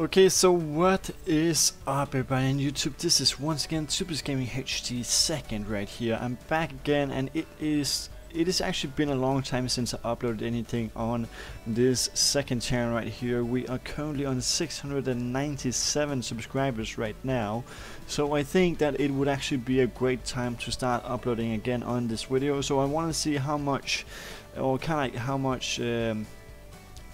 Okay, so what is up everybody on YouTube? This is once again Supers Gaming HD second right here. I'm back again and it is it has actually been a long time since I uploaded anything on this second channel right here. We are currently on 697 subscribers right now. So I think that it would actually be a great time to start uploading again on this video. So I want to see how much or kind of how much um,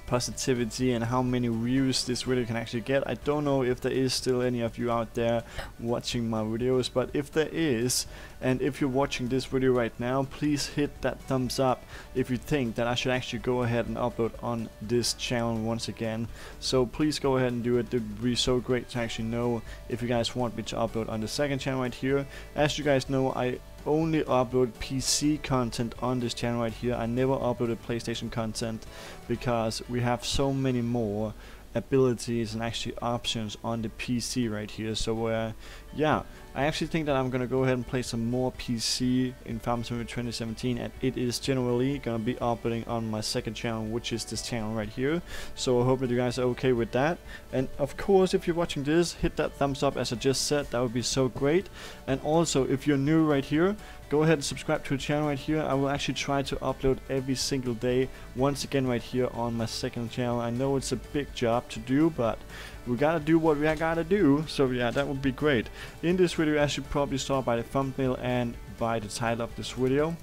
positivity and how many views this video can actually get. I don't know if there is still any of you out there watching my videos, but if there is, and if you're watching this video right now, please hit that thumbs up if you think that I should actually go ahead and upload on this channel once again. So please go ahead and do it. It would be so great to actually know if you guys want me to upload on the second channel right here. As you guys know, I only upload PC content on this channel right here. I never uploaded PlayStation content because we have so many more abilities and actually options on the PC right here. So uh, yeah, I actually think that I'm gonna go ahead and play some more PC in Farm Simulator 2017 and it is generally gonna be uploading on my second channel which is this channel right here. So I hope that you guys are okay with that. And of course if you're watching this, hit that thumbs up as I just said, that would be so great. And also if you're new right here, go ahead and subscribe to the channel right here. I will actually try to upload every single day once again right here on my second channel. I know it's a big job to do but we gotta do what we gotta do so yeah that would be great in this video as you probably saw by the thumbnail and by the title of this video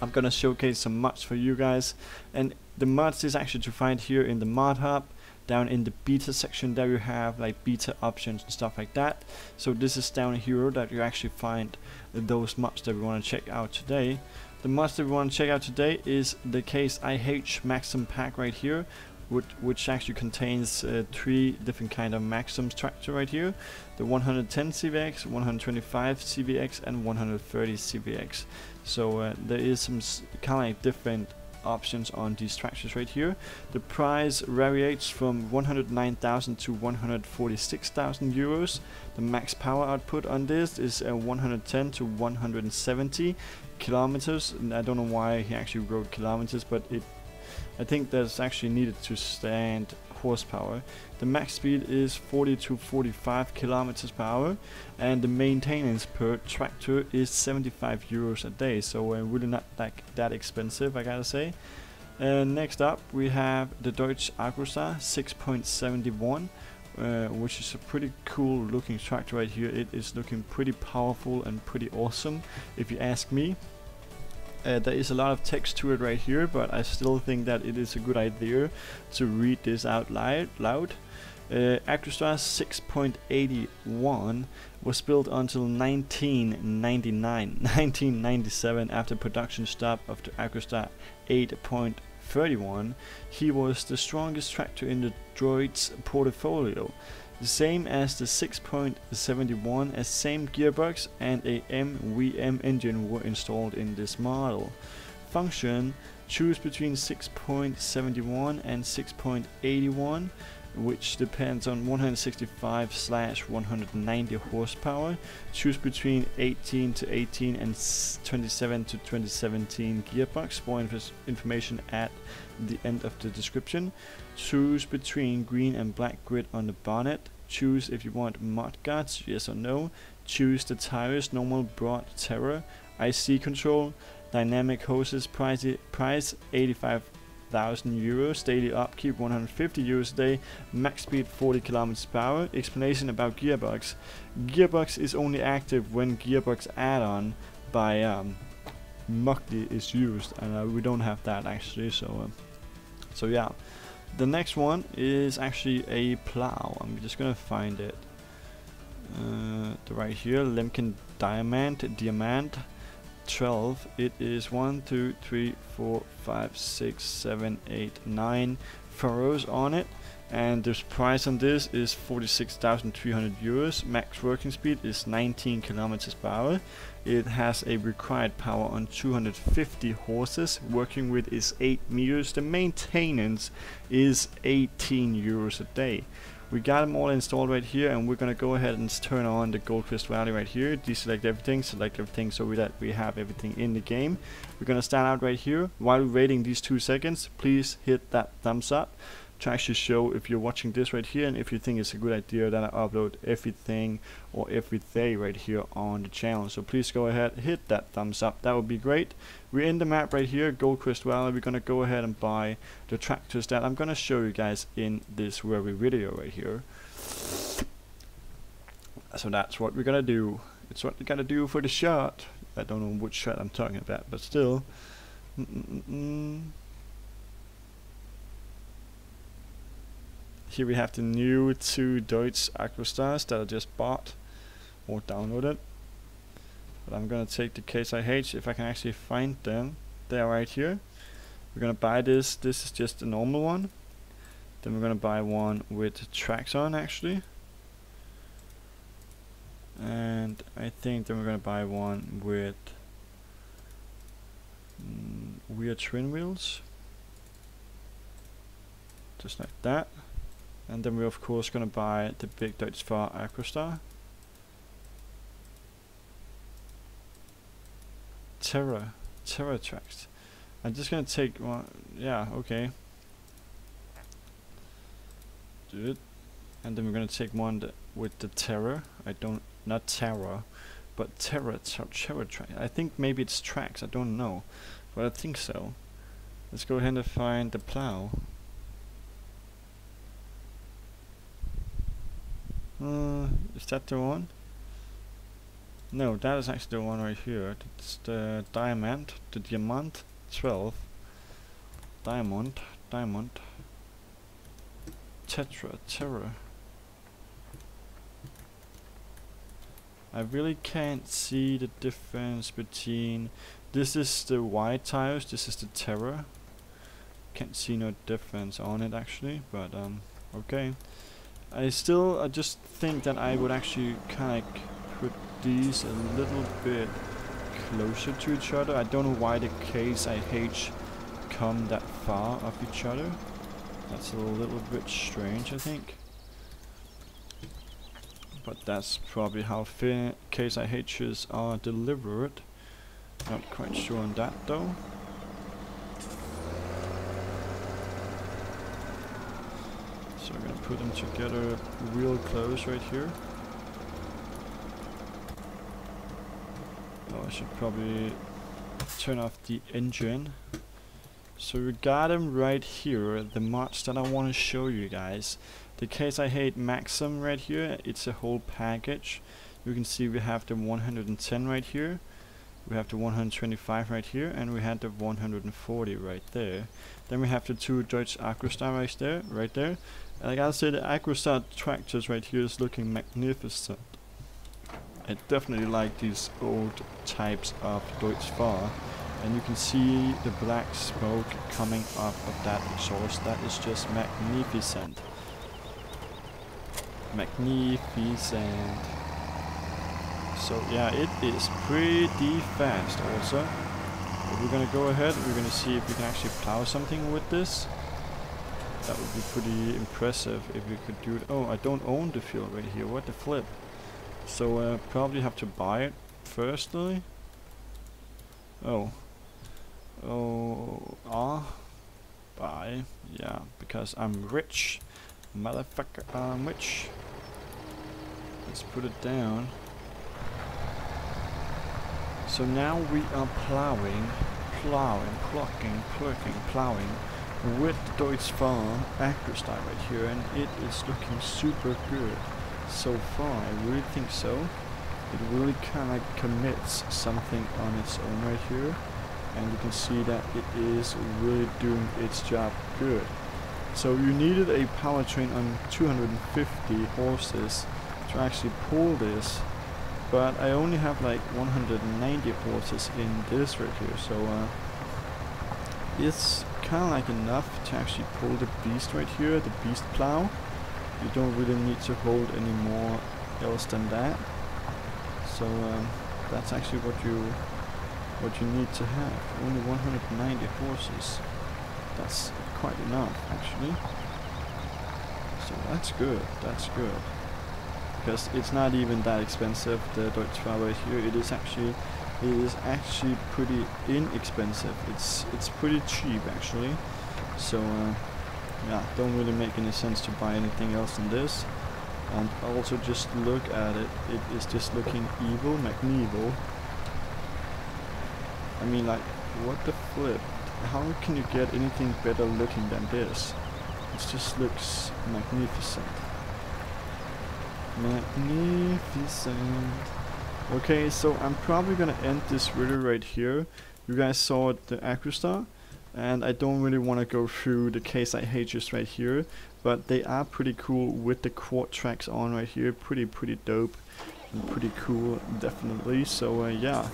I'm gonna showcase some mods for you guys and the mods is actually to find here in the mod hub down in the beta section there you have like beta options and stuff like that so this is down here that you actually find those mods that we want to check out today the mods that we want to check out today is the case IH Maxxum pack right here which, which actually contains uh, three different kind of Maxxum tractor right here. The 110 CVX, 125 CVX and 130 CVX. So uh, there is some kind of like different options on these tractors right here. The price varies from 109,000 to 146,000 euros. The max power output on this is uh, 110 to 170 kilometers. And I don't know why he actually wrote kilometers, but it I think that's actually needed to stand horsepower. The max speed is 40 to 45 kilometers per hour and the maintenance per tractor is 75 euros a day so uh, really not that, that expensive I gotta say. And next up we have the Deutz Agrostar 6.71 uh, which is a pretty cool looking tractor right here. It is looking pretty powerful and pretty awesome if you ask me. Uh, there is a lot of text to it right here, but I still think that it is a good idea to read this out loud. loud. Uh, 6.81 was built until 1999, 1997 after production stop of the Agrostar 8.31. He was the strongest tractor in the droid's portfolio the same as the 6.71 as same gearbox and a MVM engine were installed in this model. Function choose between 6.71 and 6.81 which depends on 165 slash 190 horsepower. Choose between 18 to 18 and 27 to 2017 gearbox. More inf information at the end of the description. Choose between green and black grid on the bonnet. Choose if you want mud guards, yes or no. Choose the tires, normal, broad, terror. IC control, dynamic hoses, price, price 85,000 euros, daily upkeep 150 euros a day, max speed 40 kilometers per hour. Explanation about gearbox. Gearbox is only active when gearbox add-on by um, Mogli is used, and uh, we don't have that actually. So, uh, so yeah. The next one is actually a plow. I'm just gonna find it. Uh, right here, Lemken Diamond, Diamond 12. It is 1, 2, 3, 4, 5, 6, 7, 8, 9 furrows on it and the price on this is 46,300 euros. Max working speed is 19 kilometers per hour. It has a required power on 250 horses. Working with is 8 meters. The maintenance is 18 euros a day. We got them all installed right here and we're gonna go ahead and turn on the Goldcrest Valley right here. Deselect everything, select everything so that we have everything in the game. We're gonna start out right here. While we're waiting these two seconds, please hit that thumbs up to actually show if you're watching this right here and if you think it's a good idea that I upload everything or every day right here on the channel. So please go ahead, hit that thumbs up, that would be great. We're in the map right here, Goldcrest Valley. We're gonna go ahead and buy the tractors that I'm gonna show you guys in this very video right here. So that's what we're gonna do. It's what we gotta do for the shot. I don't know which shot I'm talking about, but still. Mm -mm -mm. Here we have the new two Deutz Agrostars that I just bought or downloaded. But I'm gonna take the Case IH if I can actually find them. They are right here. We're gonna buy this. This is just a normal one. Then we're gonna buy one with tracks on actually. And I think then we're gonna buy one with mm, weird twin wheels. Just like that. And then we're of course gonna buy the big Deutz-Fahr Agrostar. Terra, Terra tracks. I'm just gonna take one, yeah, okay. Do it. And then we're gonna take one with the Terror. I don't, not Terra, but Terra, ter Terra track. I think maybe it's tracks, I don't know. But I think so. Let's go ahead and find the plow. Uh, is that the one? No, that is actually the one right here. It's the diamond, the diamond 12. Diamond, diamond. Tetra, terror. I really can't see the difference between this is the white tiles, this is the terror. Can't see no difference on it actually, but um okay. I still, I just think that I would actually kind of put these a little bit closer to each other. I don't know why the Case IH come that far of each other. That's a little bit strange, I think. But that's probably how Case IHs are delivered. Not quite sure on that though. So we're gonna put them together real close right here. Oh, I should probably turn off the engine. So we got them right here, the mods that I want to show you guys. The Case IH Maxxum right here, it's a whole package. You can see we have the 110 right here, we have the 125 right here, and we had the 140 right there. Then we have the two Deutz Agrostar right there, right there, and I gotta say the Agrostar tractors right here is looking magnificent. I definitely like these old types of Deutz-Fahr. And you can see the black smoke coming up of that exhaust. That is just magnificent. Magnificent. So yeah, it is pretty fast also. But we're gonna go ahead, we're gonna see if we can actually plow something with this. That would be pretty impressive if we could do it. Oh, I don't own the field right here. What the flip? So uh, probably have to buy it firstly. Oh. Oh. Ah. Buy. Yeah, because I'm rich. Motherfucker, I'm rich. Let's put it down. So now we are plowing, plowing, plucking, plucking, plowing with the Deutz-Fahr Agrostar right here and it is looking super good so far, I really think so. It really kind of commits something on its own right here and you can see that it is really doing its job good. So you needed a powertrain on 250 horses to actually pull this but I only have like 190 horses in this right here so uh, it's kind of like enough to actually pull the beast right here, the beast plow. You don't really need to hold any more else than that. So um, that's actually what you what you need to have. Only 190 horses. That's quite enough actually. So that's good. That's good. Because it's not even that expensive, the Deutz right here. It is actually it is actually pretty inexpensive. It's it's pretty cheap actually. So uh, yeah, don't really make any sense to buy anything else than this. And also just look at it, it is just looking evil, McNevil. I mean like, what the flip? How can you get anything better looking than this? It just looks magnificent. Magnificent. Okay, so I'm probably gonna end this video right here. You guys saw the Agrostar, and I don't really want to go through the Case IH just right here, but they are pretty cool with the quad tracks on right here. Pretty, pretty dope and pretty cool, definitely. So uh, yeah.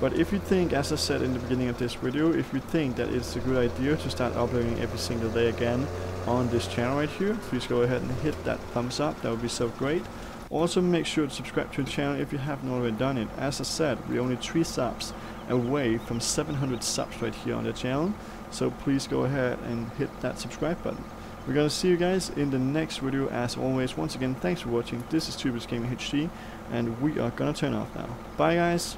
But if you think, as I said in the beginning of this video, if you think that it's a good idea to start uploading every single day again on this channel right here, please go ahead and hit that thumbs up, that would be so great. Also make sure to subscribe to the channel if you haven't already done it. As I said, we're only 3 subs away from 700 subs right here on the channel, so please go ahead and hit that subscribe button. We're gonna see you guys in the next video as always. Once again, thanks for watching. This is TwoBros Gaming HD, and we are gonna turn off now. Bye guys!